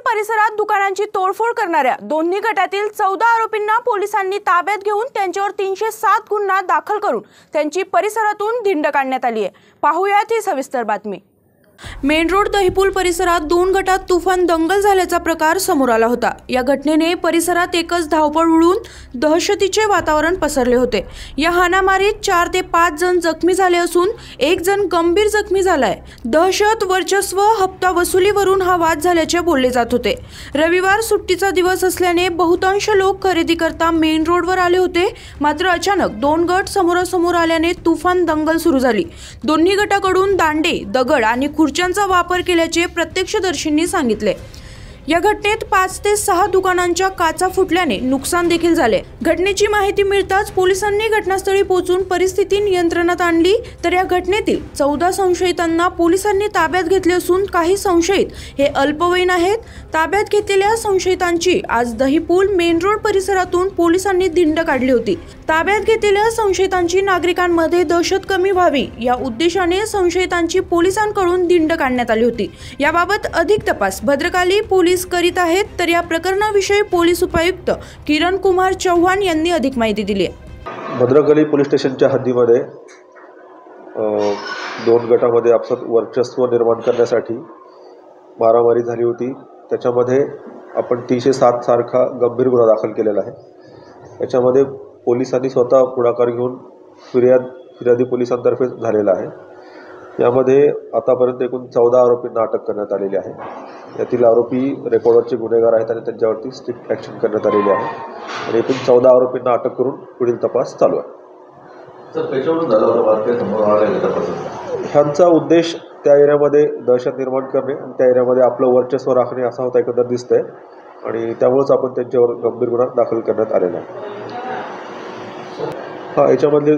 परिसरात दुकानांची तोडफोड करणाऱ्या दोन्ही गटातील चौदा आरोपींना पोलिसांनी ताब्यात घेऊन त्यांच्यावर तीनशे सात गुन्हा दाखल करून त्यांची परिसरातून धिंड काढण्यात आली आहे. पाहूयात ही सविस्तर बातमी. मेन रोड दहिपूल परिसरात दोन गटात तुफान दंगल झाल्याचा प्रकार समोर आला होता. या घटनेने परिसरात एकच धावपळ उडून दहशतीचे वातावरण पसरले होते. या हाणामारीत चार ते पाच जण जखमी झाले असून एक जण गंभीर जखमी झालाय. दहशत वर्चस्व हप्ता वसुलीवरून हा वाद झाल्याचे बोलले जात होते. रविवार सुट्टीचा दिवस असल्याने बहुतांश लोक खरेदी करता मेन रोडवर आले होते. मात्र अचानक दोन गट समोरासमोर आल्याने तुफान दंगल सुरू झाली. दोन्ही गटाकडून दांडे दगड आणि खुर्च्या खुर्च्यांचा वापर केल्याचे प्रत्यक्षदर्शींनी सांगितले. या घटनेत पाच ते सहा दुकानांच्या काचा फुटल्याने नुकसान देखील झाले. घटनेची माहिती मिळताच पोलिसांनी घटनास्थळी पोहोचून परिस्थिती नियंत्रणात आणली. तर या घटनेतील चौदा संशयितांना पोलिसांनी ताब्यात घेतले असून काही संशयित हे अल्पवयीन आहेत. ताब्यात घेतलेल्या संशयितांची आज दहीपूल मेन रोड परिसरातून पोलिसांनी दिंड काढली होती. ताब्यात घेतलेल्या संशयितांची नागरिकांमध्ये दहशत कमी व्हावी या उद्देशाने संशयितांची पोलिसांकडून दिंड काढण्यात आली होती. याबाबत अधिक तपास. भद्रकाली पोलीस करीत आहेत तर या प्रकरणाविषयी पोलीस उपायुक्त किरण कुमार चव्हाण यांनी अधिक माहिती दिली आहे. भद्रकली पोलीस स्टेशनच्या हद्दीमध्ये दोन गटामध्ये आपसात वर्चस्व निर्माण करण्यासाठी मारामारी झाली होती. त्याच्यामध्ये आपण तीनशे सात सारखा गंभीर गुन्हा दाखल केलेला आहे. त्याच्यामध्ये पोलिसांनी स्वतः पुढाकार घेऊन फिर्याद फिर्यादी पोलिसांतर्फे झालेला आहे. यामध्ये आतापर्यंत एकूण चौदा आरोपींना अटक करण्यात आलेली आहे. यातील आरोपी रेकॉर्डवरचे गुन्हेगार आहेत आणि त्यांच्यावरती स्ट्रिक्ट ॲक्शन करण्यात आलेली आहे. आणि एकूण चौदा आरोपींना अटक करून पुढील तपास चालू आहे. ह्यांचा उद्देश त्या एरियामध्ये दहशत निर्माण करणे आणि त्या एरियामध्ये आपलं वर्चस्व राखणे असा होता एकंदर दिसतंय. आणि त्यामुळेच आपण त्यांच्यावर गंभीर गुन्हा दाखल करण्यात आलेला आहे. हा याच्यामधले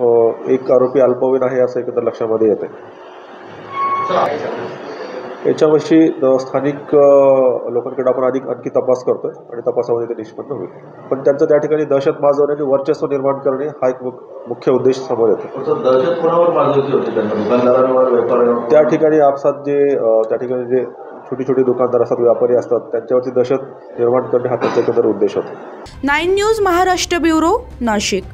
एक आरोपी अल्पवयीन आहे असं एकंदर लक्षामध्ये येत आहे याच्याविषयी स्थानिक लोकांकडे आपण अधिक आणखी तपास करतोय आणि तपासामध्ये ते निष्पन्न होईल. पण त्यांचं त्या ठिकाणी दहशत माजवणे आणि वर्चस्व निर्माण करणे हा एक मुख- मुख्य उद्देश समोर येतो त्या ठिकाणी आपसात जे त्या ठिकाणी जे छोटी छोटी दुकानदार असतात व्यापारी असतात त्यांच्यावरती दहशत निर्माण करणे हा त्यांचा एकंदर उद्देश होता. Nine news Maharashtra bureau Nashik.